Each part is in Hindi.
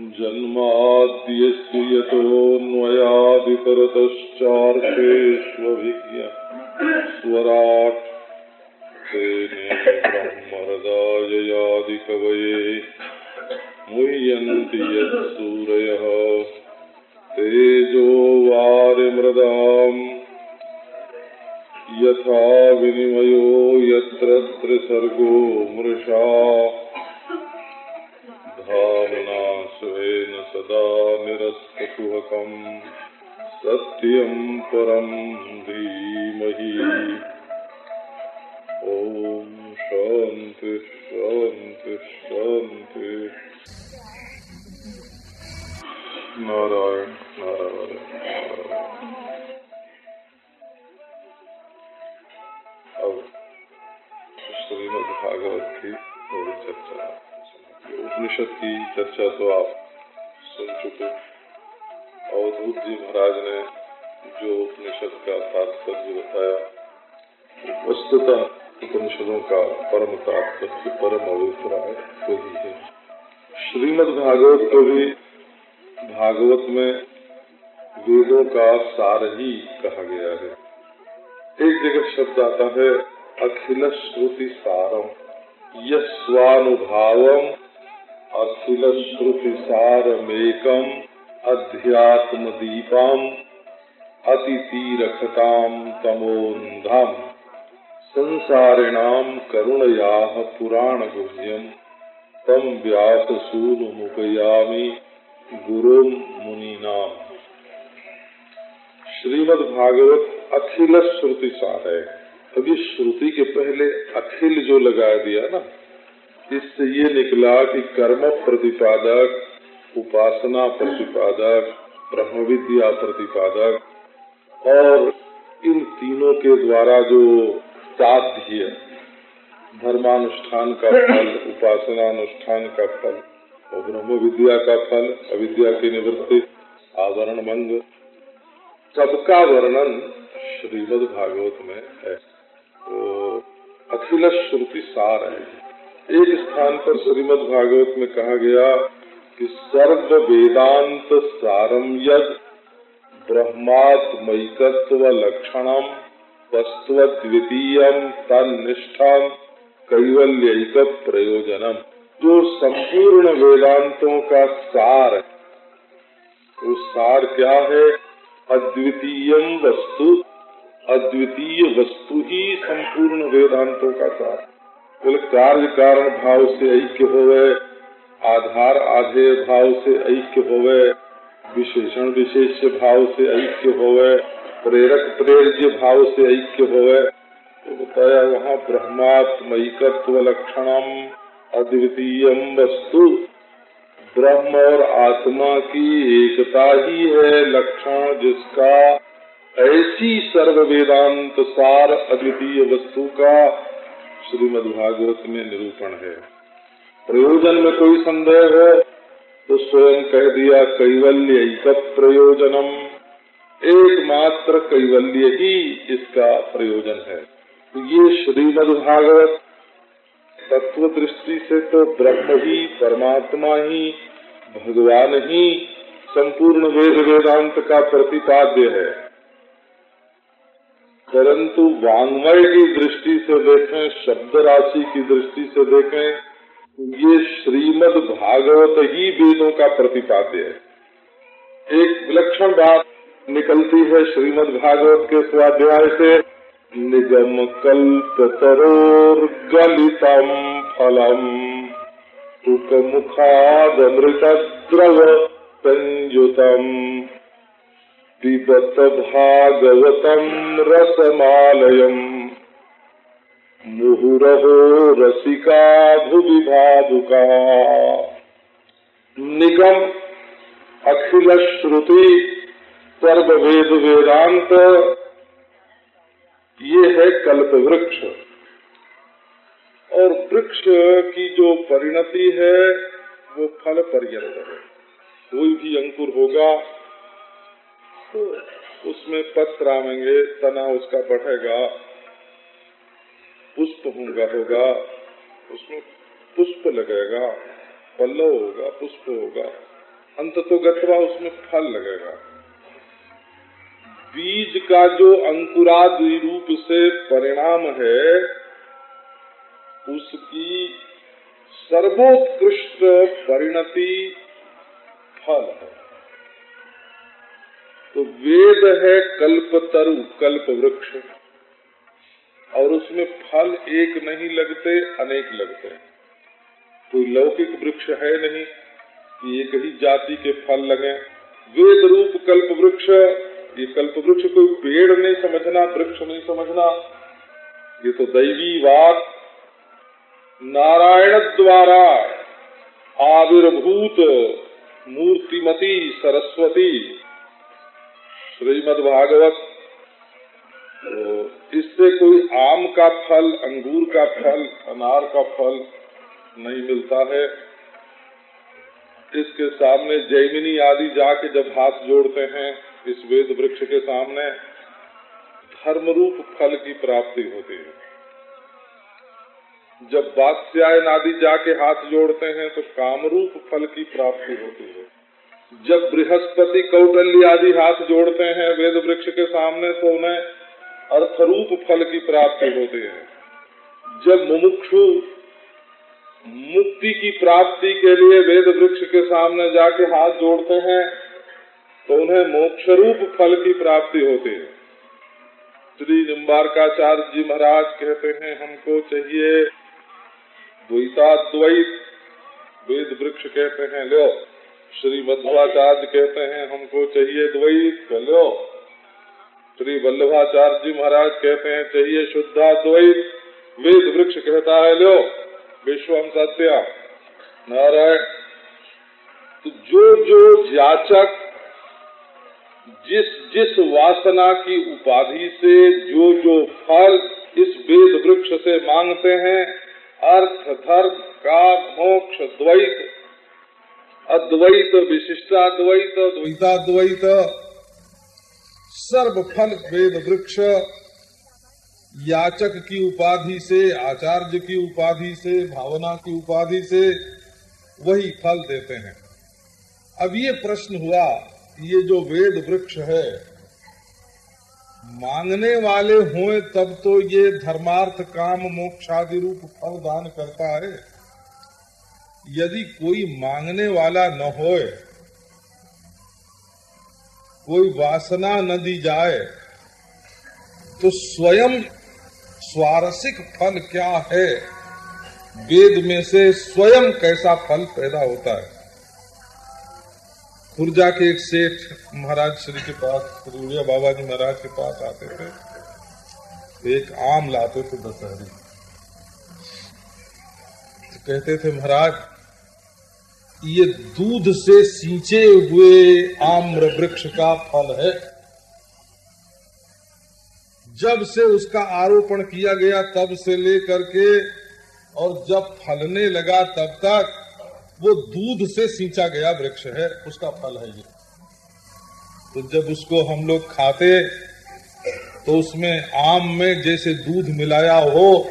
जन्माद्यस्य यतोऽन्वयादितरतश्चार्थेष्वभिज्ञ स्वराट् तेजो वारिमृदाम्। यथा विनिमयो यत्र मृषा। धाम्ना स्वेन सदा निरस्तकुहकम् सत्यम् परम् धीमहि। ॐ शान्ति शान्ति शान्ति। नारायण नारायण अब श्रीमद भागवत की थोड़ी चर्चा। उपनिषद की चर्चा तो आप सुन चुके अवधूत जी महाराज ने जो उपनिषद का तात्पर्य बताया, वस्तुतः उपनिषदों का परम तात्पर्य परम अभिप्राय वही है श्रीमद भागवत को भी भागवत में वेदों का सार ही कहा गया है। एक जगह शब्द आता है अखिल श्रुति सारम, यस्वानुभावम अखिल श्रुति सारमेकम अध्यात्म दीपम अतिथीरखताम तमोन्धम संसारिणाम करुणया पुराण गुह्यम तम व्यास सून मुपयामी गुरु मुनीनाम। श्रीमद भागवत अखिल श्रुति सार है। अभी श्रुति के पहले अखिल जो लगा दिया ना इससे ये निकला कि कर्म प्रतिपादक, उपासना प्रतिपादक ब्रह्म विद्या प्रतिपादक और इन तीनों के द्वारा जो साध्य धर्मानुष्ठान का फल उपासना अनुष्ठान का फल और ब्रह्म विद्या का फल, अविद्या की निवृत्ति, आवरण मंग, सबका वर्णन श्रीमद भागवत में है। तो अखिल श्रुति सार है। एक स्थान पर श्रीमद भागवत में कहा गया कि सर्व वेदांत सारम यद ब्रह्मात्मकत्व लक्षणम वस्तु द्वितीय तनिष्ठम कैवल्यक प्रयोजनम जो संपूर्ण वेदांतों का सार वो सार क्या है? अद्वितीय वस्तु अद्वितीय वस्तु ही संपूर्ण वेदांतों का सार बोले कार्य कारण भाव से ऐक्य होवे, आधार आधे भाव से ऐक्य होवे, विशेषण विशेष भाव से ऐक्य होवे, प्रेरक प्रेर्य भाव से ऐक्य होवे। तो बताया वहाँ ब्रह्मात्मकत्व लक्षणम अद्वितीय वस्तु। ब्रह्म और आत्मा की एकता ही है लक्षण जिसका ऐसी सर्व वेदांत सार अद्वितीय वस्तु का श्रीमद भागवत में निरूपण है। प्रयोजन में कोई संदेह है तो स्वयं कह दिया कैवल्य एक प्रयोजनम एकमात्र कैवल्य ही इसका प्रयोजन है। तो ये श्रीमद भागवत तत्व दृष्टि से तो ब्रह्म ही, परमात्मा ही, भगवान ही, संपूर्ण वेद वेदांत का प्रतिपाद्य है। परंतु वांग्मय की दृष्टि से देखें शब्द राशि की दृष्टि से देखें ये श्रीमद भागवत ही वेदों का प्रतिपाद्य है। एक विलक्षण बात निकलती है श्रीमद भागवत के स्वाध्याय से। निगम कल्प तरोर्गलितम फलम मुखादमृत द्रव संयुतम पिबत भागवतम रसमालयम। मुहुरहो रसिका भुवि भावुका निगम अखिल श्रुति सर्व वेद वेदांत ये है कल्प वृक्ष और वृक्ष की जो परिणति है, वो फल पर्यंत है। कोई भी अंकुर होगा उसमें पत्र आवेंगे तना उसका बढ़ेगा, पुष्प होगा होगा, उसमें पुष्प लगेगा, पल्लव होगा, पुष्प होगा, अंत तो गतवा उसमें फल लगेगा। बीज का जो अंकुरादि रूप से परिणाम है, उसकी सर्वोत्कृष्ट परिणति फल है। तो वेद है कल्पतरु कल्प वृक्ष और उसमें फल एक नहीं लगते, अनेक लगते हैं। कोई लौकिक वृक्ष है नहीं कि एक ही जाति के फल लगे। वेद रूप कल्प वृक्ष ये कल्प वृक्ष कोई पेड़ नहीं समझना, वृक्ष नहीं समझना। ये तो दैवी वाक। नारायण द्वारा आविर्भूत मूर्तिमती सरस्वती। श्रीमद भागवत तो इससे कोई आम का फल, अंगूर का फल, अनार का फल नहीं मिलता है। इसके सामने जैमिनी आदि जाके जब हाथ जोड़ते हैं, इस वेद वृक्ष के सामने धर्म रूप फल की प्राप्ति होती है। जब बात्स्यायन आदि जाके हाथ जोड़ते हैं तो कामरूप फल की प्राप्ति होती है। जब बृहस्पति कौटल्य आदि हाथ जोड़ते हैं, वेद वृक्ष के सामने तो उन्हें अर्थरूप फल की प्राप्ति होती है। जब मुमुक्षु मुक्ति की प्राप्ति के लिए वेद वृक्ष के सामने जाके हाथ जोड़ते हैं तो उन्हें मोक्ष रूप फल की प्राप्ति होती है। श्री निम्बारकाचार्य जी महाराज कहते हैं, हमको चाहिए द्वैताद्वैत वेद वृक्ष कहते हैं, लो। श्री मध्वाचार्य कहते हैं, हमको चाहिए द्वैत लो। श्री वल्लभाचार्य जी महाराज कहते हैं, चाहिए शुद्धा द्वैत। वेद वृक्ष कहता है, लो विश्वम सत्या। नारायण तो जो जो जाचक जिस जिस वासना की उपाधि से जो जो फल इस वेद वृक्ष से मांगते हैं, अर्थ, धर्म का मोक्ष, द्वैत अद्वैत विशिष्टाद्वैत द्वैताद्वैत। सर्व फल वेद वृक्ष, याचक की उपाधि से, आचार्य की उपाधि से, भावना की उपाधि से वही फल देते हैं। अब ये प्रश्न हुआ, ये जो वेद वृक्ष है, मांगने वाले हुए तब तो ये धर्मार्थ, काम, मोक्षादि रूप फल दान करता है। यदि कोई मांगने वाला न होए, कोई वासना न दी जाए तो स्वयं स्वारसिक फल क्या है? वेद में से स्वयं कैसा फल पैदा होता है? खुर्जा के एक सेठ महाराज श्री के पास श्री बाबा जी महाराज के पास आते थे तो एक आम लाते थे दशहरी। तो कहते थे, महाराज ये दूध से सींचे हुए आम्र वृक्ष का फल है। जब से उसका आरोपण किया गया, तब से लेकर के और जब फलने लगा, तब तक वो दूध से सींचा गया वृक्ष है, उसका फल है ये। तो जब उसको हम लोग खाते तो उसमें आम में जैसे दूध मिलाया हो,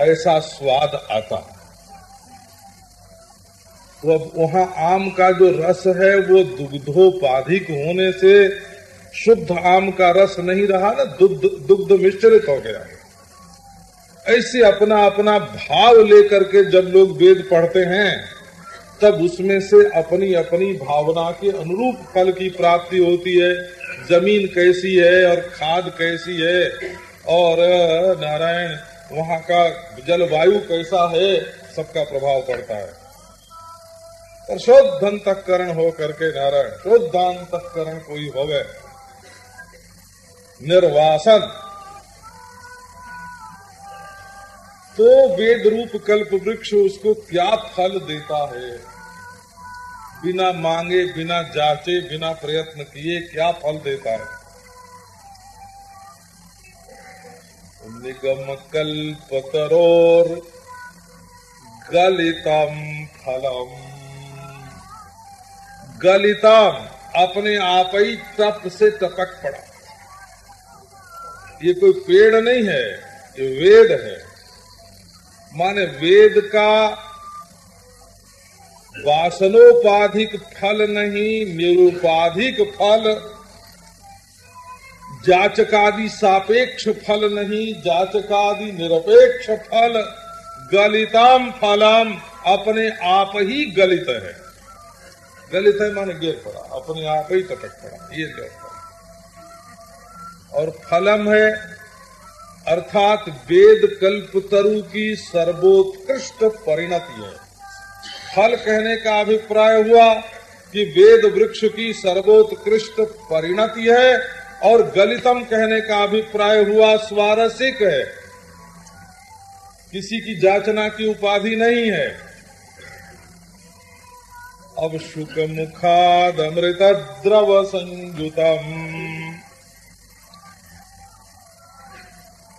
ऐसा स्वाद आता। अब वहाँ आम का जो रस है, वो दुग्धोपाधिक होने से शुद्ध आम का रस नहीं रहा ना, दुग्ध दुग्ध मिश्रित हो गया है। ऐसे अपना अपना भाव लेकर के जब लोग वेद पढ़ते हैं, तब उसमें से अपनी अपनी भावना के अनुरूप फल की प्राप्ति होती है। ज़मीन कैसी है और खाद कैसी है और नारायण, वहाँ का जलवायु कैसा है, सबका प्रभाव पड़ता है। और शुद्ध अंतकरण हो करके नारायण, शुद्ध अंतकरण कोई हो गए निर्वासन। तो वेद रूप कल्प वृक्ष उसको क्या फल देता है? बिना मांगे, बिना जांचे, बिना प्रयत्न किए क्या फल देता है? निगम कल्प तरोर गलितम फलम। गलितम, अपने आप ही तप से टपक पड़ा। ये कोई पेड़ नहीं है, ये वेद है। माने वेद का वासनोपाधिक फल नहीं, निरुपाधिक फल। जाचकादि सापेक्ष फल नहीं, जाचकादि निरपेक्ष फल। गलिताम फलम अपने आप ही गलित है। गलित है माने गिर पड़ा, अपने आप ही टपक पड़ा, ये जो और फलम है, अर्थात वेद कल्प तरु की सर्वोत्कृष्ट परिणति है। फल कहने का अभिप्राय हुआ कि वेद वृक्ष की सर्वोत्कृष्ट परिणति है, और गलितम कहने का अभिप्राय हुआ स्वारसिक है। किसी की जाचना की उपाधि नहीं है। शुक मुखाद अमृत द्रव संयुतम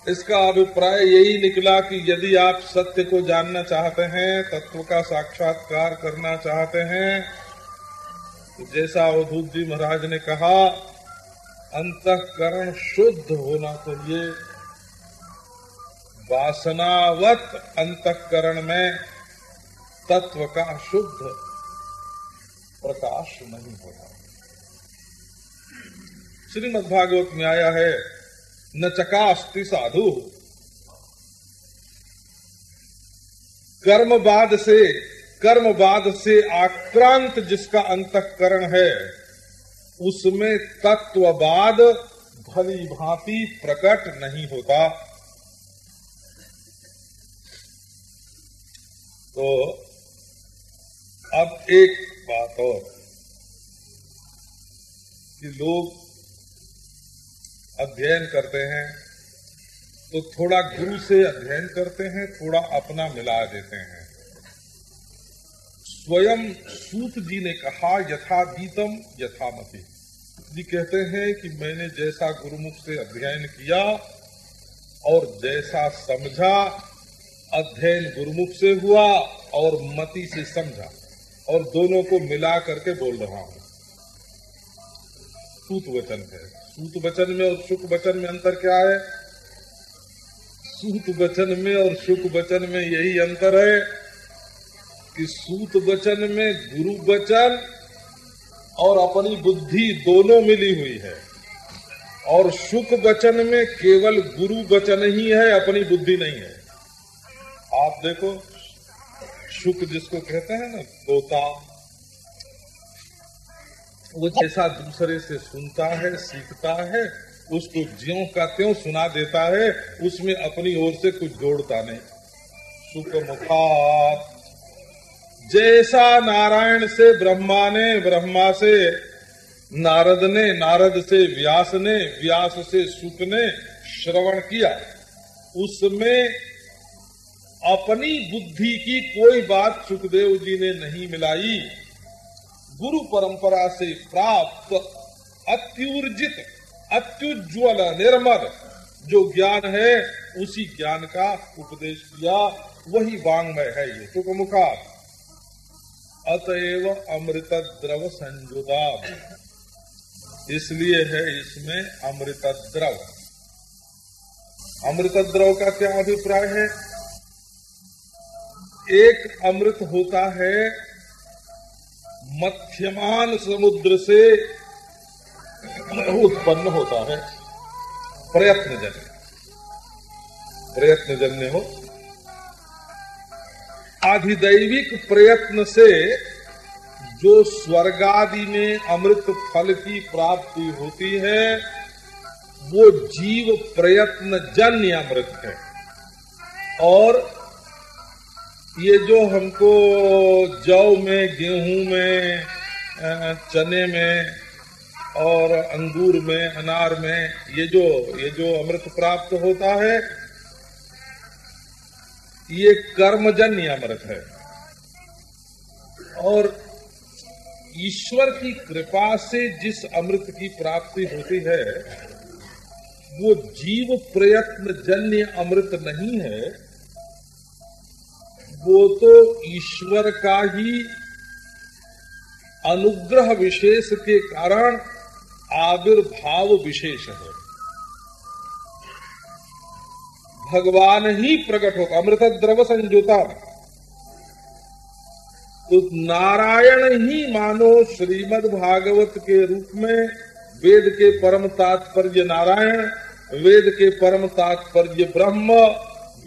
इसका अभिप्राय यही निकला कि यदि आप सत्य को जानना चाहते हैं, तत्व का साक्षात्कार करना चाहते हैं तो जैसा अवधूत जी महाराज ने कहा, अंतकरण शुद्ध होना चाहिए। वासनावत अंतकरण में तत्व का शुद्ध प्रकाश नहीं होता श्रीमद भागवत में आया है, न चकास्ति साधु। कर्मवाद से कर्मवाद से आक्रांत जिसका अंतकरण है, उसमें तत्ववाद भली भांति प्रकट नहीं होता। तो अब एक बात। और कि लोग अध्ययन करते हैं तो थोड़ा गुरु से अध्ययन करते हैं, थोड़ा अपना मिला देते हैं। स्वयं सूत जी ने कहा, यथा बीतम यथामति जी कहते हैं कि मैंने जैसा गुरुमुख से अध्ययन किया और जैसा समझा, अध्ययन गुरुमुख से हुआ और मति से समझा। और दोनों को मिला करके बोल रहा हूँ। सूत वचन है। सूत वचन में और सुख वचन में अंतर क्या है? सूत वचन में और सुख वचन में यही अंतर है कि सूत वचन में गुरु वचन और अपनी बुद्धि दोनों मिली हुई है। और सुख वचन में केवल गुरु वचन ही है, अपनी बुद्धि नहीं है। आप देखो शुक जिसको कहते हैं ना तोता वो जैसा दूसरे से सुनता है सीखता है उसको ज्यो का त्यों सुना देता है उसमें अपनी ओर से कुछ जोड़ता नहीं। सुख मुखात जैसा नारायण से ब्रह्मा ने ब्रह्मा से नारद ने नारद से व्यास ने व्यास से सुख ने श्रवण किया उसमें अपनी बुद्धि की कोई बात सुखदेव जी ने नहीं मिलाई। गुरु परंपरा से प्राप्त अत्युर्जित अत्युज्वल निर्मल, जो ज्ञान है, उसी ज्ञान का उपदेश किया। वही वांग्मय है ये तुक मुखा अतएव अमृत द्रव संजुदा इसलिए है इसमें अमृत द्रव अमृत द्रव का क्या अभिप्राय है? एक अमृत होता है, मध्यमान समुद्र से उत्पन्न होता है। प्रयत्न जन्य। प्रयत्न जन्य हो। आधिदैविक प्रयत्न से जो स्वर्गादि में अमृत फल की प्राप्ति होती है, वो जीव प्रयत्न जन्य अमृत है। और ये जो हमको जौ में, गेहूँ में चने में और अंगूर में, अनार में ये जो ये जो अमृत प्राप्त होता है, ये कर्मजन्य अमृत है। और ईश्वर की कृपा से जिस अमृत की प्राप्ति होती है, वो जीव प्रयत्न जन्य अमृत नहीं है वो तो ईश्वर का ही अनुग्रह विशेष के कारण आविर्भाव विशेष है। भगवान ही प्रकट होता अमृत द्रव संजोता तो नारायण ही मानो श्रीमद् भागवत के रूप में वेद के परम तात्पर्य नारायण, वेद के परम तात्पर्य ब्रह्म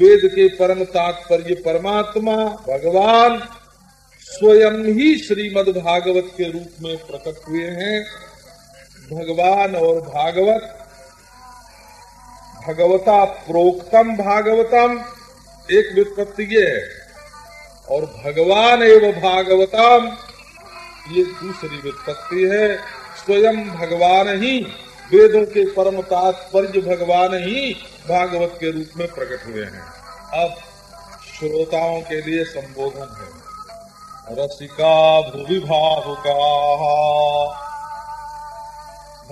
वेद के परम तात्पर्य परमात्मा भगवान स्वयं ही श्रीमद् भागवत के रूप में प्रकट हुए हैं। भगवान और भागवत, भगवता प्रोक्तम भागवतम, एक व्युत्पत्ति ये है। और भगवान एवं भागवतम, ये दूसरी व्युत्पत्ति है। स्वयं भगवान ही, वेदों के परम तात्पर्य भगवान ही भागवत के रूप में प्रकट हुए हैं। अब श्रोताओं के लिए संबोधन है। रसिका भूवि भावुका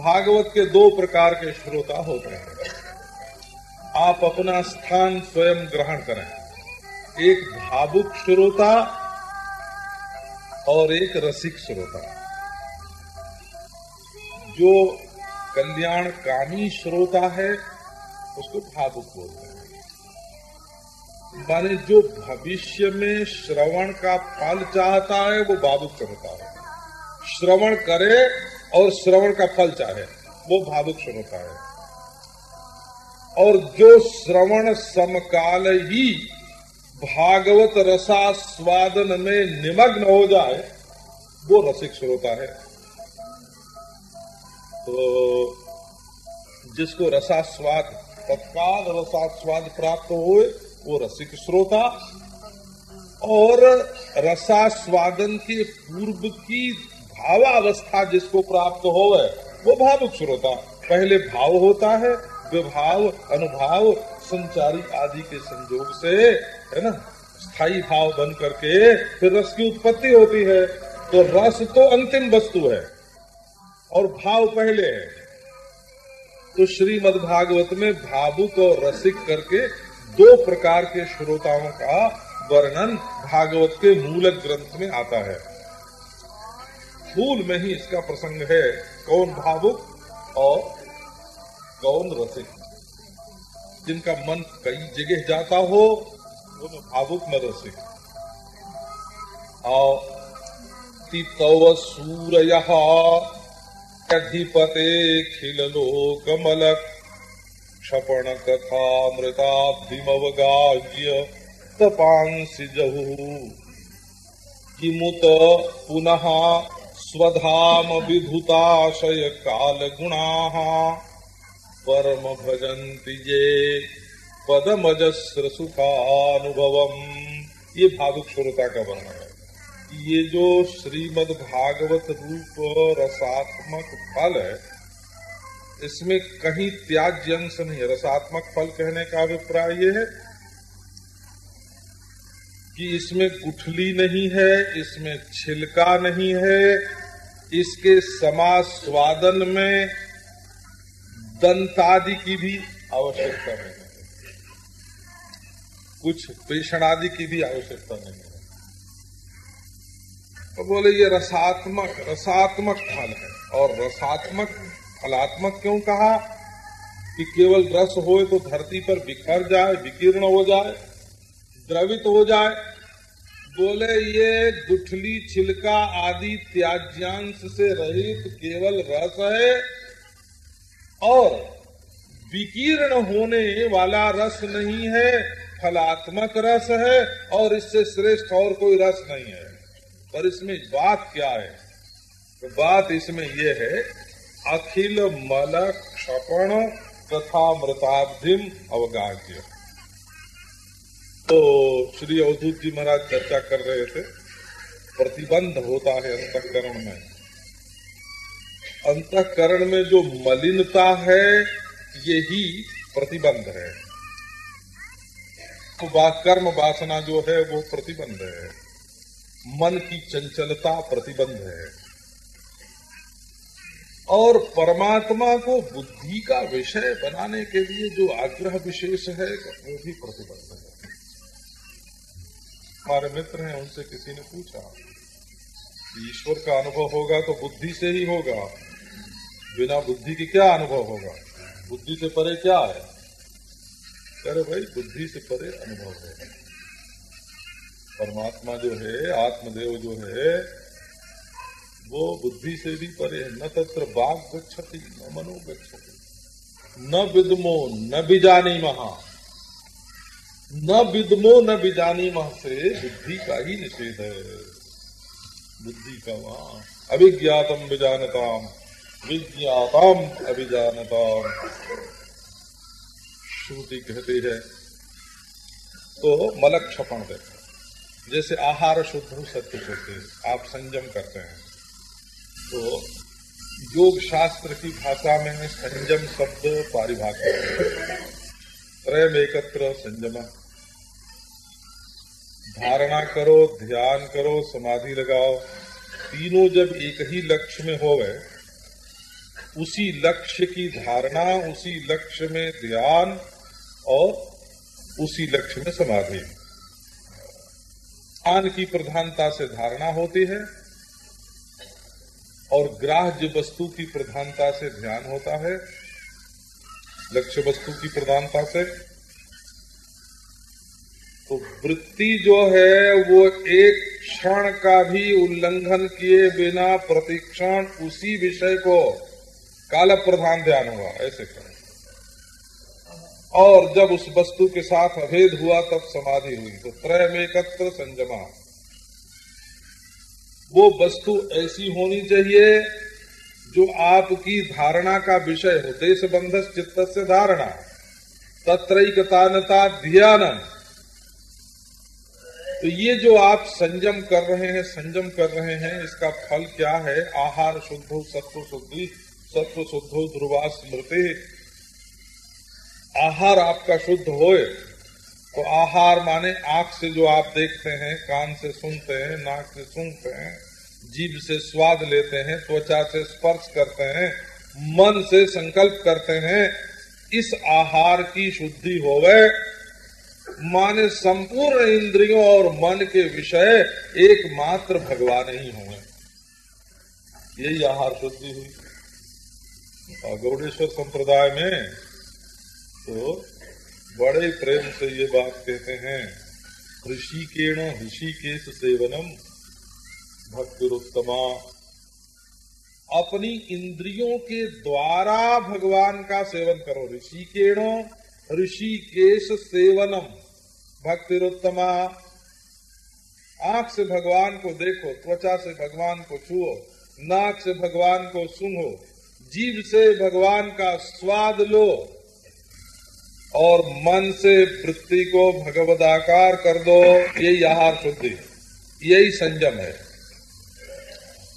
भागवत के दो प्रकार के श्रोता होते हैं। आप अपना स्थान स्वयं ग्रहण करें। एक भावुक श्रोता और एक रसिक श्रोता। जो कल्याण कामी श्रोता है उसको भावुक बोलते हैं। माने जो भविष्य में श्रवण का फल चाहता है, वो भावुक श्रोता है। श्रवण करे और श्रवण का फल चाहे, वो भावुक श्रोता है। और जो श्रवण समकाल ही भागवत रसास्वादन में निमग्न हो जाए, वो रसिक श्रोता है। तो जिसको रसास्वाद तत्काल रसास्वाद प्राप्त हो वो रसिक श्रोता, और रसास्वादन के पूर्व की भावावस्था जिसको प्राप्त हो वो भावुक श्रोता। पहले भाव होता है विभाव अनुभाव, संचारी आदि के संयोग से, है ना? स्थायी भाव बन करके फिर रस की उत्पत्ति होती है। तो रस तो अंतिम वस्तु है, और भाव पहले है। तो श्रीमद भागवत में भावुक और रसिक करके दो प्रकार के श्रोताओं का वर्णन भागवत के मूल ग्रंथ में आता है। फूल में ही इसका प्रसंग है, कौन भावुक और कौन रसिक। जिनका मन कई जगह जाता हो, वो न भावुक न रसिक। और सूरय अधिपते खिल लोकमलक क्षपण कथा मृताब्धिमवगाह्य तपांसि जहु। किमुत पुनः स्वधाम विधुताशय काल गुणा परम भजंती ये पदमजस्र सुखानुभवम ये भावुक श्रोता का वर्णन। है ये जो श्रीमद भागवत रूप रसात्मक फल है, इसमें कहीं त्याज्य अंश नहीं है। रसात्मक फल कहने का अभिप्राय ये है कि इसमें गुठली नहीं है, इसमें छिलका नहीं है, इसके समास्वादन में दंतादि की भी आवश्यकता नहीं है। कुछ पेषण आदि की भी आवश्यकता नहीं है। तो बोले, ये रसात्मक रसात्मक फल है। और रसात्मक, फलात्मक क्यों कहा? कि केवल रस हो तो धरती पर बिखर जाए, विकीर्ण हो जाए, द्रवित हो जाए। बोले, ये गुठली, छिलका आदि त्याज्यांश से रहित केवल रस है और विकीर्ण होने वाला रस नहीं है, फलात्मक रस है और इससे श्रेष्ठ और कोई रस नहीं है। पर इसमें बात क्या है? तो बात इसमें यह है, अखिल मल क्षपण तथा मृताब्धिम अवगाह्य। तो श्री अवधूत जी महाराज चर्चा कर रहे थे, प्रतिबंध होता है अंतकरण में। अंतकरण में जो मलिनता है, यही प्रतिबंध है। तो कर्म वासना जो है, वो प्रतिबंध है। मन की चंचलता प्रतिबंध है। और परमात्मा को बुद्धि का विषय बनाने के लिए जो आग्रह विशेष है, वो भी प्रतिबंध है। हमारे मित्र हैं, उनसे किसी ने पूछा ईश्वर का अनुभव होगा तो बुद्धि से ही होगा। बिना बुद्धि के क्या अनुभव होगा? बुद्धि से परे क्या है? अरे भाई, बुद्धि से परे अनुभव है। परमात्मा जो है, आत्मदेव जो है, वो बुद्धि से भी परे है। न तत्र बाघ गच्छति, न मनो गच्छति। न विदमो, न बिजानी महा। न विदमो, न बिजानी मह से बुद्धि का ही निषेध है। बुद्धि का वहाँ। अभिज्ञातम विजानताम, विज्ञातम अभिजानताम। श्रुति कहती है तो मलक क्षपण देखो। जैसे आहार शुद्ध सत्य शुद्ध आप संयम करते हैं। तो योग शास्त्र की भाषा में संयम शब्द पारिभाषिक। प्रेम एकत्र संयम। धारणा करो, ध्यान करो, समाधि लगाओ। तीनों जब एक ही लक्ष्य में हो गए उसी लक्ष्य की धारणा, उसी लक्ष्य में ध्यान और उसी लक्ष्य में समाधि। ध्यान की प्रधानता से धारणा होती है और ग्राह्य वस्तु की प्रधानता से ध्यान होता है, लक्ष्य वस्तु की प्रधानता से। तो वृत्ति जो है, वो एक क्षण का भी उल्लंघन किए बिना प्रतिक्षण उसी विषय को काल प्रधान ध्यान हुआ, ऐसे करें और जब उस वस्तु के साथ अभेद हुआ, तब समाधि हुई। तो त्रय में एकत्र संजमा। वो वस्तु ऐसी होनी चाहिए जो आपकी धारणा का विषय हो। देश बंध चित्त से धारणा। तत्रैकतानता ध्यान तो ये जो आप संयम कर रहे हैं संयम कर रहे हैं, इसका फल क्या है? आहार शुद्ध सत्व शुद्धि सत्व शुद्ध ध्रुवा स्मृति। आहार आपका शुद्ध होए तो आहार माने आँख से जो आप देखते हैं, कान से सुनते हैं, नाक से सुनते हैं, जीभ से स्वाद लेते हैं, त्वचा से स्पर्श करते हैं, मन से संकल्प करते हैं, इस आहार की शुद्धि होवे। माने संपूर्ण इंद्रियों और मन के विषय एकमात्र भगवान ही होंगे। यही आहार शुद्धि हुई। गौड़ेश्वर संप्रदाय में तो बड़े प्रेम से ये बात कहते हैं, ऋषिकेण ऋषिकेश सेवनम भक्तिरुत्तमा। अपनी इंद्रियों के द्वारा भगवान का सेवन करो, ऋषिकेण ऋषिकेश सेवनम भक्तिरुत्तमा। आँख से भगवान को देखो, त्वचा से भगवान को छुओ, नाक से भगवान को सुनो जीव से भगवान का स्वाद लो। और मन से वृत्ति को भगवदाकार कर दो यही आहार शुद्धि यही संयम है।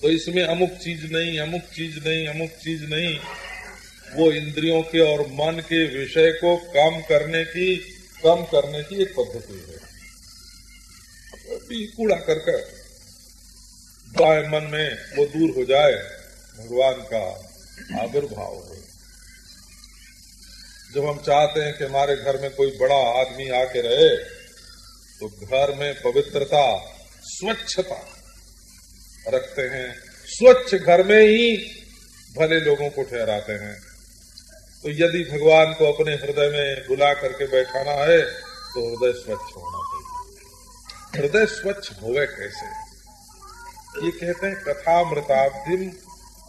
तो इसमें अमुक चीज़ नहीं, अमुक चीज़ नहीं, अमुक चीज़ नहीं। वो इंद्रियों के और मन के विषय को कम करने की, कम करने की एक पद्धति है। कूड़ा करके दाए मन में वो दूर हो जाए, भगवान का आविर्भाव हो। जब हम चाहते हैं कि हमारे घर में कोई बड़ा आदमी आके रहे तो घर में पवित्रता, स्वच्छता रखते हैं। स्वच्छ घर में ही भले लोगों को ठहराते हैं। तो यदि भगवान को अपने हृदय में बुला करके बैठाना है तो हृदय स्वच्छ होना चाहिए। हृदय स्वच्छ होवे कैसे? ये कहते हैं कथा कथामृताब्धिम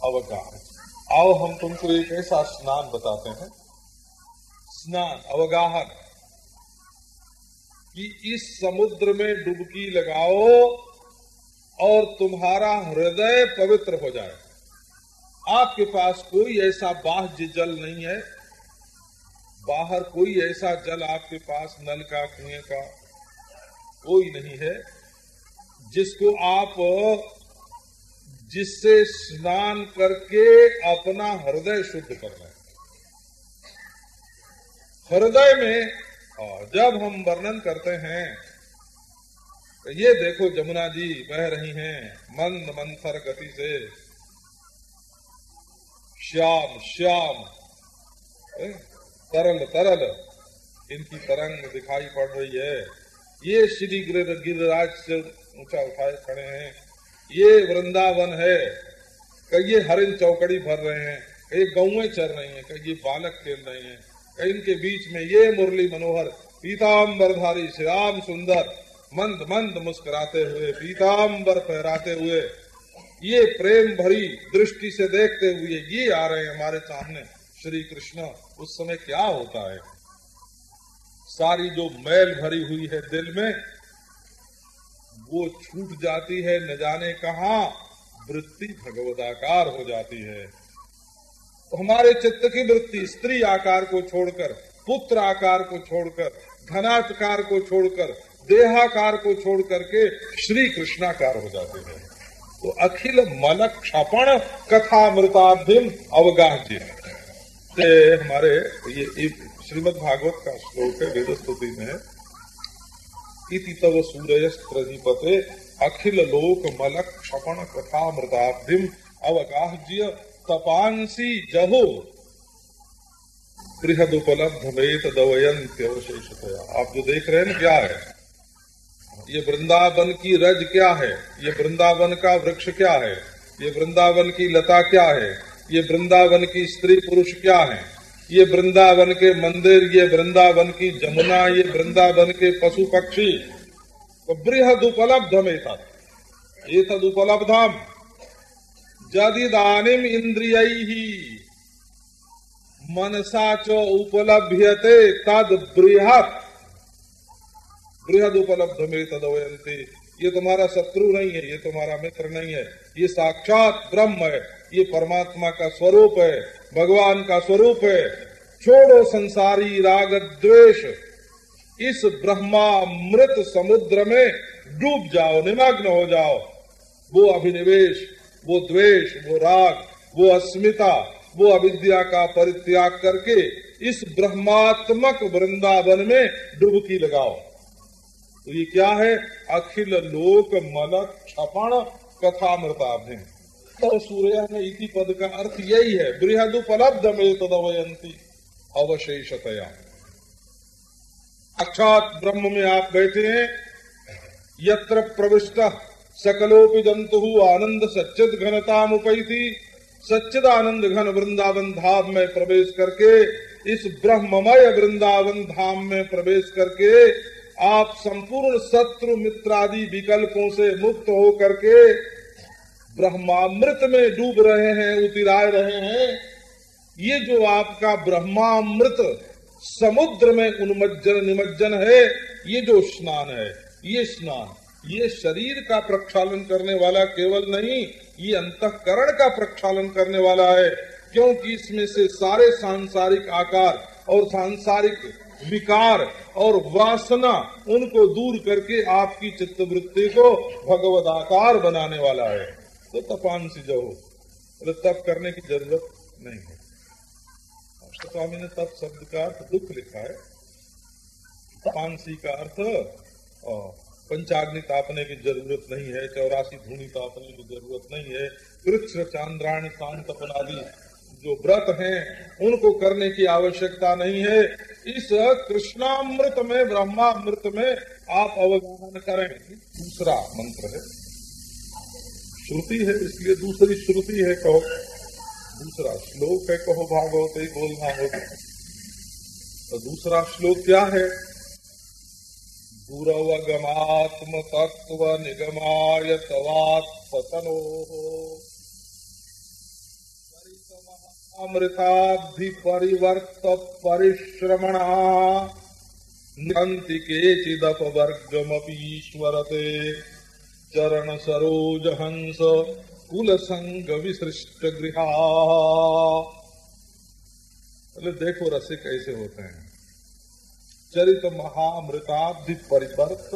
अवगाह आओ, हम तुमको एक ऐसा स्नान बताते हैं। स्नान, अवगाहन। कि इस समुद्र में डुबकी लगाओ और तुम्हारा हृदय पवित्र हो जाए। आपके पास कोई ऐसा बाह्य जल नहीं है। बाहर कोई ऐसा जल आपके पास नल का, कुएँ का कोई नहीं है, जिसको आप, जिससे स्नान करके अपना हृदय शुद्ध कर रहे हृदय में जब हम वर्णन करते हैं तो ये देखो जमुना जी बह रही हैं, मंद मंथर गति से। श्याम श्याम। तरल तरल। इनकी तरंग दिखाई पड़ रही है। ये श्री गिरिराज से ऊँचा उठाए खड़े हैं। ये वृंदावन है। कई ये हरिन चौकड़ी भर रहे हैं। कई गौए चल रही हैं। कई ये बालक खेल रहे हैं। इनके बीच में ये मुरली मनोहर पीताम्बरधारी श्याम सुंदर, मंद मंद मुस्कुराते हुए पीताम्बर फहराते हुए, ये प्रेम भरी दृष्टि से देखते हुए ये आ रहे हैं हमारे सामने। श्री कृष्ण, उस समय क्या होता है? सारी जो मैल भरी हुई है दिल में, वो छूट जाती है, न जाने कहा, वृत्ति भगवदाकार हो जाती है। तो हमारे चित्त की वृत्ति, स्त्री आकार को छोड़कर, पुत्र आकार को छोड़कर धनाकार को छोड़कर, देहाकार को छोड़ करके श्री कृष्णाकार हो जाते हैं। तो अखिल मन क्षपण कथा मृताभिम अवगाह्य हमारे, ये श्रीमद भागवत का श्लोक है, वेद स्तुति में। इति तव सूर्यस्त्रधिपते अखिल लोक मल क्षपण कथा मृताब्धिम अवगाह्य। तपांसी जहो। बृहद उपलब्ध वेत दवयंत अवशेषतया आप जो देख रहे हैं क्या है? ये वृंदावन की रज क्या है? ये वृंदावन का वृक्ष क्या है? ये वृंदावन की लता क्या है? ये वृंदावन की स्त्री पुरुष क्या है? ये वृंदावन के मंदिर, ये वृंदावन की जमुना, ये वृंदावन के पशु पक्षी। तो बृहद उपलब्ध में था ये तद उपलब्धम जदिदानिम इंद्रिय ही मनसा च उपलभ्यते तद बृहद बृहद उपलब्ध में तदवयंती ये तुम्हारा शत्रु नहीं है, ये तुम्हारा मित्र नहीं है। ये साक्षात ब्रह्म है। ये परमात्मा का स्वरूप है, भगवान का स्वरूप है। छोड़ो संसारी राग द्वेष। इस ब्रह्मामृत समुद्र में डूब जाओ, निमग्न हो जाओ। वो अभिनिवेश वो द्वेष, वो राग, वो अस्मिता, वो अविद्या का परित्याग करके इस ब्रह्मात्मक वृंदावन में डुबकी लगाओ। तो ये क्या है? अखिल लोक मलक क्षपण कथा मृताभि तो सूर्य में इति पद का अर्थ यही है, बृहद उपलब्ध में तदवयंती, अवशेषतया। अक्षात ब्रह्म में आप बैठे हैं, यत्र प्रविष्ट सकलोपि जंतु आनंद सच्चिद घनता मुपैती सच्चिद आनंद घन वृंदावन धाम में प्रवेश करके, इस ब्रह्ममय वृंदावन धाम में प्रवेश करके, आप संपूर्ण शत्रु मित्रादि विकल्पों से मुक्त हो करके ब्रह्मामृत में डूब रहे हैं उतिराए रहे हैं। ये जो आपका ब्रह्मामृत समुद्र में उन्मज्जन निमज्जन है, ये जो स्नान है, ये स्नान। ये शरीर का प्रक्षालन करने वाला केवल नहीं, ये अंतकरण का प्रक्षालन करने वाला है, क्योंकि इसमें से सारे सांसारिक आकार और सांसारिक विकार और वासना उनको दूर करके आपकी चित्तवृत्ति को भगवद आकार बनाने वाला है। तो तपान सी जहो। तप करने की ज़रूरत नहीं है। स्वामी ने तप शब्द का अर्थ दुख लिखा है। तपानसी का अर्थ पंचाग्नि तापने की ज़रूरत नहीं है, चौरासी धूनी तापने की ज़रूरत नहीं है। वृक्ष चांद्राणी शांत आदि जो व्रत हैं, उनको करने की आवश्यकता नहीं है। इस कृष्णामृत में, ब्रह्मामृत में आप अवगमन करें। दूसरा मंत्र है। श्रुति है, इसलिए दूसरी श्रुति है, कहो। दूसरा श्लोक है, कहो भागवत ही बोलना होगा। तो दूसरा श्लोक क्या है? दूरवगमात्म तत्व निगमाय तवात्नो अमृताधि परिवर्त परिश्रमणा निरंति केचिदपवर्गमपीश्वरते चरण सरोज हंस कुल संग विसृष्ट गृहा देखो रसे कैसे होते हैं। चरित महामृताब्धि परिवर्त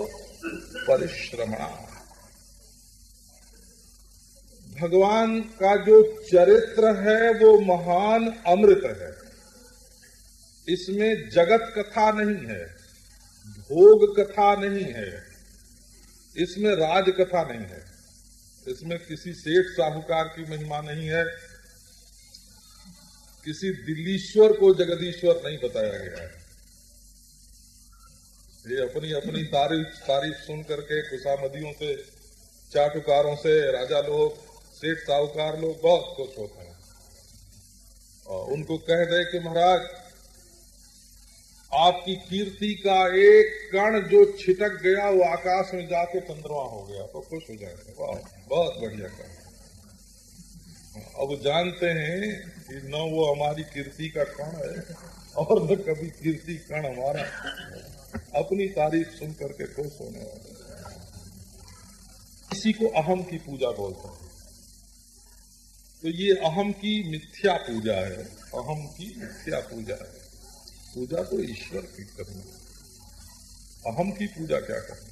परिश्रमणा। भगवान का जो चरित्र है, वो महान अमृत है। इसमें जगत कथा नहीं है, भोग कथा नहीं है, इसमें राज कथा नहीं है। इसमें किसी सेठ साहूकार की महिमा नहीं है, किसी दिल्लीश्वर को जगदीश्वर नहीं बताया गया है। ये अपनी अपनी तारीफ़ तारीफ़ सुन करके खुशामदियों से, चाटुकारों से, राजा लोग, सेठ साहूकार लोग बहुत खुश होते हैं। और उनको कह दे कि महाराज, आपकी कीर्ति का एक कण जो छिटक गया, वो आकाश में जाके चंद्रमा हो गया तो खुश हो जाएँगे। वाह, बहुत बढ़िया काम अब जानते हैं कि न वो हमारी कीर्ति का कण है, और न कभी कीर्ति कण हमारा। अपनी तारीफ़ सुन करके खुश होने वाले इसी को अहम की पूजा बोलते हैं। तो ये अहम की मिथ्या पूजा है, अहम की मिथ्या पूजा है। पूजा तो ईश्वर की करनी अहम की पूजा क्या करनी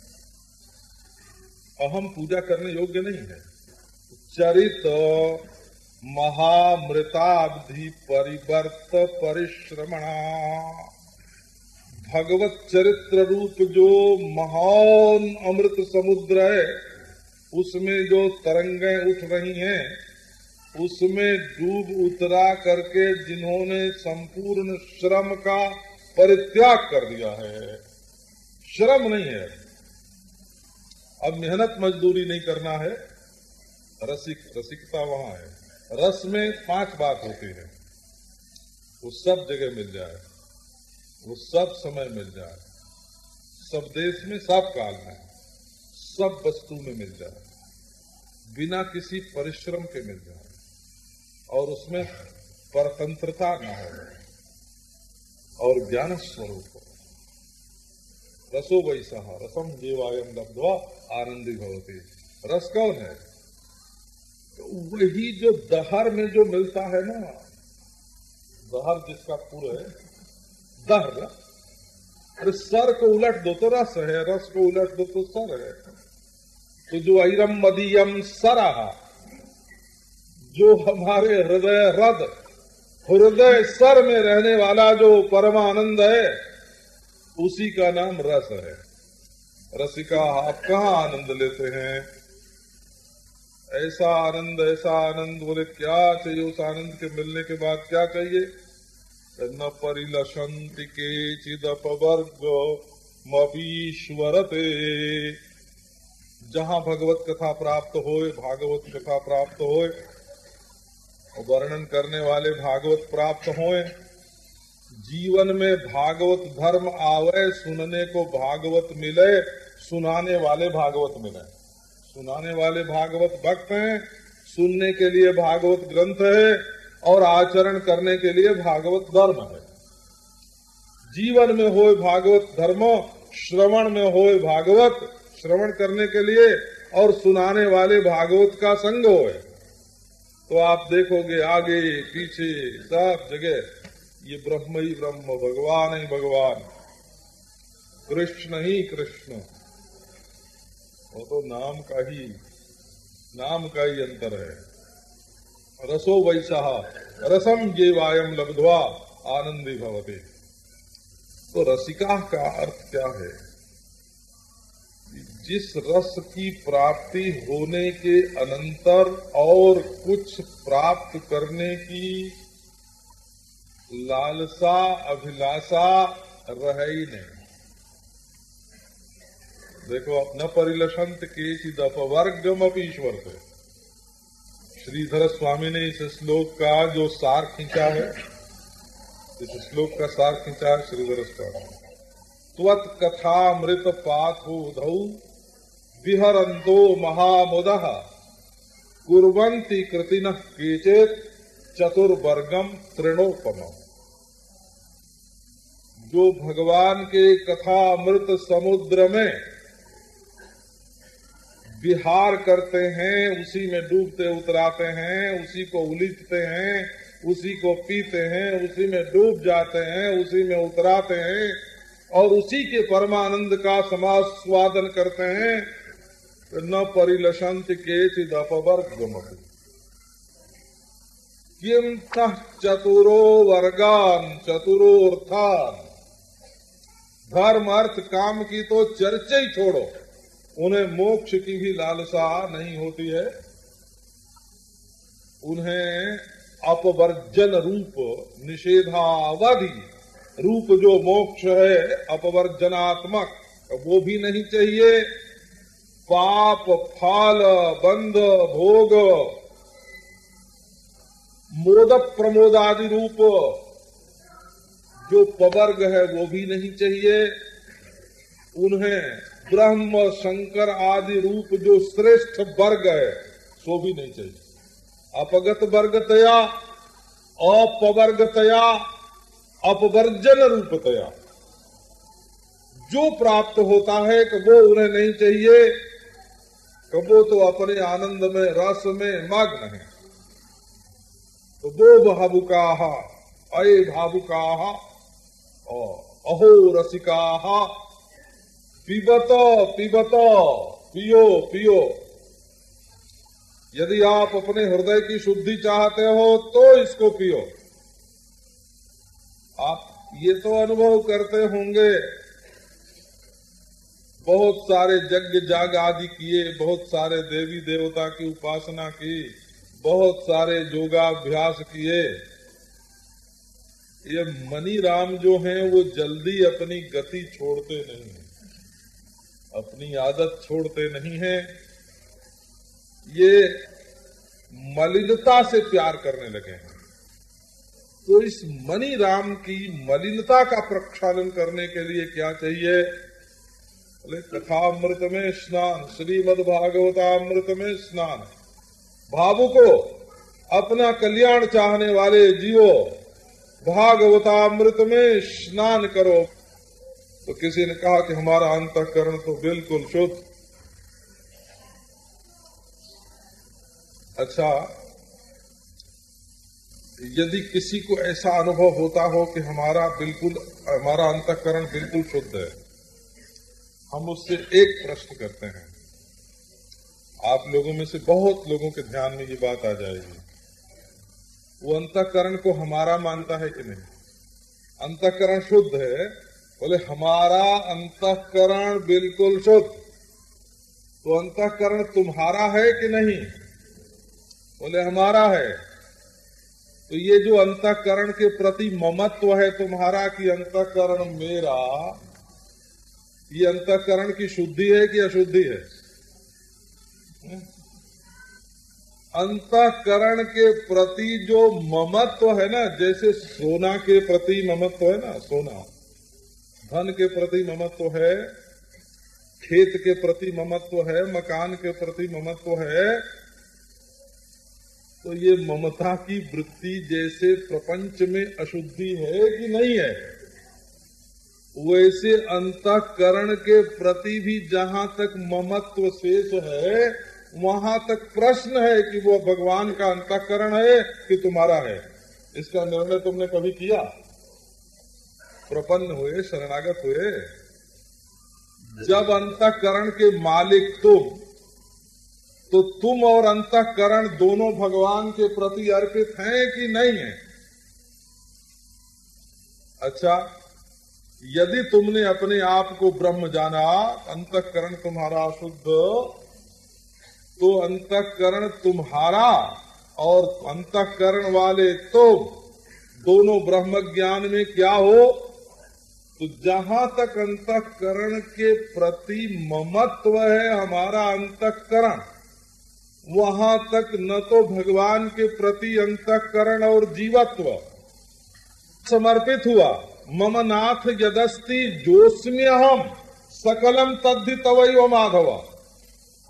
अहम पूजा करने योग्य नहीं है। चरित महामृताब्धि परिवर्त परिश्रमणा। भगवत चरित्र रूप जो महान अमृत समुद्र है, उसमें जो तरंगें उठ रही हैं, उसमें डूब उतरा करके जिन्होंने संपूर्ण श्रम का परित्याग कर दिया है। श्रम नहीं है। अब मेहनत मजदूरी नहीं करना है। रसिक, रसिकता वहाँ है। रस में पाँच बात होती है। वो सब जगह मिल जाए। वो सब समय मिल जाए। सब देश में, सब काल में, सब वस्तु में मिल जाए। बिना किसी परिश्रम के मिल जाए। और उसमें परतंत्रता न हो और ज्ञान स्वरूप हो। रसो वैसा रसम देवायम लब्धवा आनंदी भवती। रस कौन है? तो वही जो दहर में जो मिलता है ना, दहर जिसका पूरा है अरे सर को उलट दो तो रस है रस को उलट दो तो सर है तो जो ऐरम मदीयम सराहा जो हमारे हृदय रद हृदय सर में रहने वाला जो परमानंद है उसी का नाम रस है रसिका आप कहा आनंद लेते हैं ऐसा आनंद ऐसा आनंद बोले क्या चाहिए उस आनंद के मिलने के बाद क्या चाहिए न चिदपवर्ग मपीश्वरते। जहाँ भगवत कथा प्राप्त होए, भागवत कथा प्राप्त होए वर्णन करने वाले भागवत प्राप्त होए, जीवन में भागवत धर्म आवे सुनने को भागवत मिले, सुनाने वाले भागवत मिले। सुनाने वाले भागवत भक्त हैं, सुनने के लिए भागवत ग्रंथ है और आचरण करने के लिए भागवत धर्म है। जीवन में हो भागवत धर्म, श्रवण में हो भागवत, श्रवण करने के लिए और सुनाने वाले भागवत का संग होए। तो आप देखोगे आगे, पीछे, सब जगह, ये ब्रह्म ही ब्रह्म, भगवान ही भगवान। कृष्ण ही कृष्ण। वो तो नाम का ही, नाम का ही अंतर है। रसो वैसा रसम ये वायम लब्धवा आनंदी भवते। तो रसिका का अर्थ क्या है? जिस रस की प्राप्ति होने के अनंतर और कुछ प्राप्त करने की लालसा, अभिलाषा रह ही नहीं। देखो अपना परिलसंत के चिदपवर्गम ईश्वर से श्रीधर स्वामी ने इस श्लोक का जो सार खींचा है, इस श्लोक का सार खींचा है श्रीधर स्वामी त्वत कथा मृत पाथोधौ विहरंतो महामुद कुरंती कृतिन केचेत चतुर्वर्गम तृणोपम जो भगवान के कथा मृत समुद्र में विहार करते हैं, उसी में डूबते, उतराते हैं, उसी को उलिझते हैं, उसी को पीते हैं, उसी में डूब जाते हैं, उसी में उतराते हैं और उसी के परमानंद का समाज स्वादन करते हैं। न परिलसंत के चिदपवर्गमपि किम चतुरो वर्गान चतुरोर्थान। धर्म अर्थ काम की तो चर्चा ही छोड़ो। उन्हें मोक्ष की भी लालसा नहीं होती है। उन्हें अपवर्जन रूप, निषेधावधि रूप जो मोक्ष है, अपवर्जनात्मक, वो भी नहीं चाहिए। पाप, फाल, बंध, भोग मोद प्रमोद आदि रूप जो पवर्ग है, वो भी नहीं चाहिए। उन्हें ब्रह्म, शंकर आदि रूप जो श्रेष्ठ वर्ग है, सो भी नहीं चाहिए। अपगत वर्गतया, अपवर्गतया, अपवर्जन रूपतया। जो प्राप्त होता है कि वो उन्हें नहीं चाहिए कि वो तो अपने आनंद में, रस में मग्न है। तो वो भावुका, अय भावुका अहो रसिका पीबत पीबत, पियो पियो। यदि आप अपने हृदय की शुद्धि चाहते हो तो इसको पियो। आप ये तो अनुभव करते होंगे। बहुत सारे यज्ञ जाग आदि किए, बहुत सारे देवी देवता की उपासना की, बहुत सारे योगाभ्यास किए। ये मनी राम जो हैं, वो जल्दी अपनी गति छोड़ते नहीं अपनी आदत छोड़ते नहीं है। ये मलिनता से प्यार करने लगे हैं। तो इस मनी राम की मलिनता का प्रक्षालन करने के लिए क्या चाहिए? बोले, कथामृत में स्नान श्रीमद भागवतामृत में स्नान। भावु को अपना कल्याण चाहने वाले जीवो भागवतामृत में स्नान करो। तो किसी ने कहा कि हमारा अंतकरण तो बिल्कुल शुद्ध। अच्छा यदि किसी को ऐसा अनुभव होता हो कि हमारा बिल्कुल, हमारा अंतकरण बिल्कुल शुद्ध है, हम उससे एक प्रश्न करते हैं। आप लोगों में से बहुत लोगों के ध्यान में ये बात आ जाएगी। वो अंतकरण को हमारा मानता है कि नहीं? अंतकरण शुद्ध है बोले, हमारा अंतकरण बिल्कुल शुद्ध। तो अंतकरण तुम्हारा है कि नहीं? बोले, हमारा है। तो ये जो अंतकरण के प्रति ममत्व है तुम्हारा कि अंतकरण मेरा, ये अंतकरण की शुद्धि है कि अशुद्धि है? अंतकरण के प्रति जो ममत्व है ना, जैसे सोना के प्रति ममत्व है ना, सोना। धन के प्रति ममत्व है, खेत के प्रति ममत्व है, मकान के प्रति ममत्व है तो ये ममता की वृत्ति जैसे प्रपंच में अशुद्धि है कि नहीं है? वैसे अंतकरण के प्रति भी जहाँ तक ममत्व शेष है, वहाँ तक प्रश्न है कि वो भगवान का अंतकरण है कि तुम्हारा है। इसका निर्णय तुमने कभी किया? प्रपन्न हुए, शरणागत हुए। जब अंतकरण के मालिक तुम तो तुम और अंतकरण दोनों भगवान के प्रति अर्पित हैं कि नहीं है? अच्छा यदि तुमने अपने आप को ब्रह्म जाना, अंतकरण तुम्हारा शुद्ध तो अंतकरण तुम्हारा और अंतकरण वाले तुम, दोनों ब्रह्म ज्ञान में क्या हो? तो जहाँ तक अंतकरण के प्रति ममत्व है, हमारा अंतकरण, वहाँ तक न तो भगवान के प्रति अंतकरण और जीवत्व समर्पित हुआ। मम नाथ यदस्ति जोस्म्य हम सकलम तद्धि तवई माधव।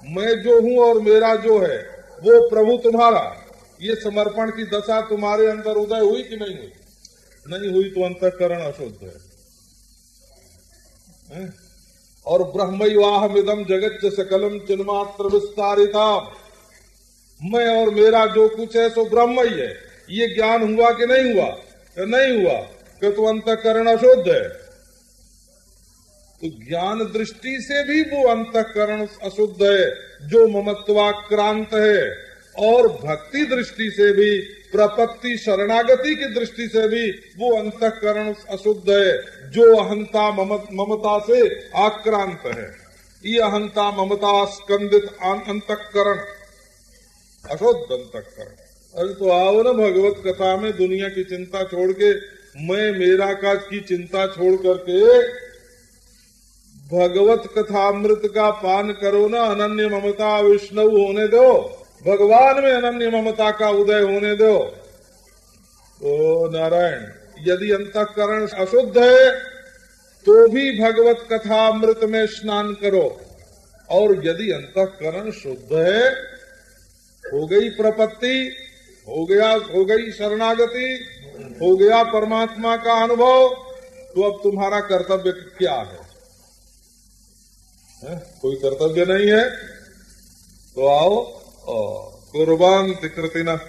मैं जो हूँ और मेरा जो है, वो प्रभु तुम्हारा। ये समर्पण की दशा तुम्हारे अंदर उदय हुई कि नहीं हुई? नहीं हुई तो अंतकरण अशुद्ध है? और ब्रह्म इदम जगत सकलम चिन्मात्र विस्तारिता। मैं और मेरा जो कुछ है, सो ब्रह्म ही है। ये ज्ञान हुआ कि नहीं हुआ? कि नहीं हुआ? कि तो अंतकरण अशुद्ध है। तो ज्ञान दृष्टि से भी वो अंतकरण अशुद्ध है, जो ममत्वाक्रांत है। और भक्ति दृष्टि से भी, प्रपत्ति शरणागति की दृष्टि से भी वो अंतकरण अशुद्ध है, जो अहंता ममता से आक्रांत है। ये अहंता ममता स्कंदित अंतकरण, अशुद्ध अंतकरण। अरे तो आओ ना भगवत कथा में दुनिया की चिंता छोड़ के, मैं मेरा काज की चिंता छोड़ करके, भगवत कथा कथामृत का पान करो ना, अनन्य ममता विष्णु होने दो। भगवान में अनन्य ममता का उदय होने दो। ओ नारायण यदि अंतकरण अशुद्ध है तो भी भगवत कथा अमृत में स्नान करो। और यदि अंतकरण शुद्ध है हो गई प्रपत्ति हो गया हो गई शरणागति हो गया परमात्मा का अनुभव तो अब तुम्हारा कर्तव्य क्या है, है? कोई कर्तव्य नहीं है? तो आओ। कुर्बान कृति न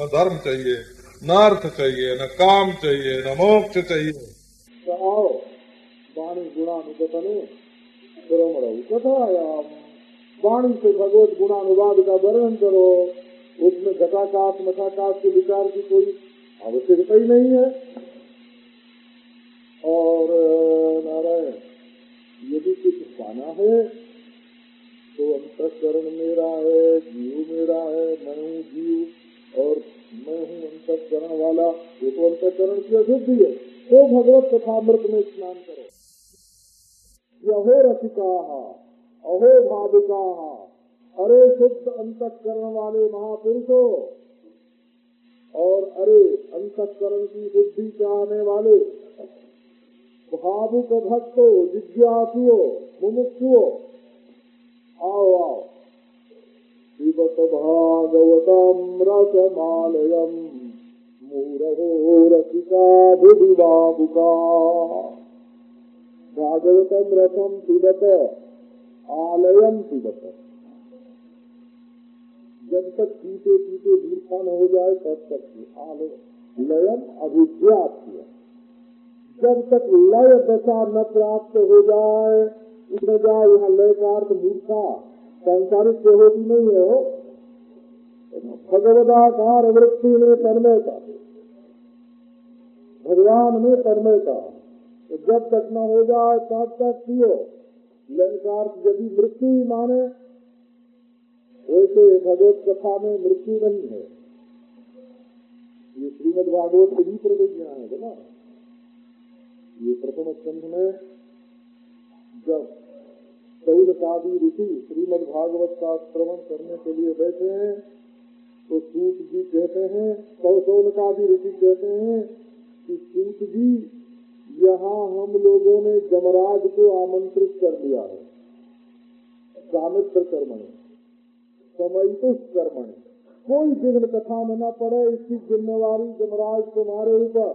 न धर्म चाहिए, न अर्थ चाहिए, न काम चाहिए, न मोक्ष चाहिए। वाणी वाणी से भगवत गुणानुवाद का वर्णन करो। उसमें घटाकाश, मठाकाश के विचार की कोई आवश्यकता ही नहीं है। और, नारायण, यदि कुछ पाना है तो अंतकरण मेरा है, जीव मेरा है, मैं हूँ जीव और मैं हूँ अंतकरण वाला। ये तो अंतकरण की अशुद्धि है। तो भगवत कथामृत में स्नान करो। यहो रसिका, अहो भाविका, अरे शुद्ध अंतकरण वाले महापुरुषो और अरे अंतकरण की बुद्धि चाहने वाले, भावुक भक्तो, जिज्ञासुओ, मुमुक्षुओ पिबत भागवतम रसम पिबत आलयम पिबत जब तक पीते पीते मूर्खा न हो जाए, तब तक आलय लयम अभिज्ञा जब तक लय दशा न प्राप्त हो जाए उसमें जाए यहाँ का अर्थ मूर्खा सांसारिक तो होती नहीं है भगवदाकार वृत्ति में तन्मयता भगवान में तन्मयता तो जब तक न हो जाए, तब तक पियो लय यदि मृत्यु ही माने, वैसे भगवत कथा में मृत्यु नहीं है। ये श्रीमद भागवत की भी प्रतिज्ञा है ना। ये प्रथम स्कंध में जब कादी ऋषि श्रीमद भागवत का श्रवण करने के लिए बैठे हैं तो सूत जी कहते हैं कादी ऋषि कहते हैं कि सूत जी, यहाँ हम लोगों ने जमराज को आमंत्रित कर लिया है। सामित्र कर्मण तो कर्मण कोई विघ्न कथा में न पड़े, इसकी जिम्मेवारी जमराज तुम्हारे ऊपर।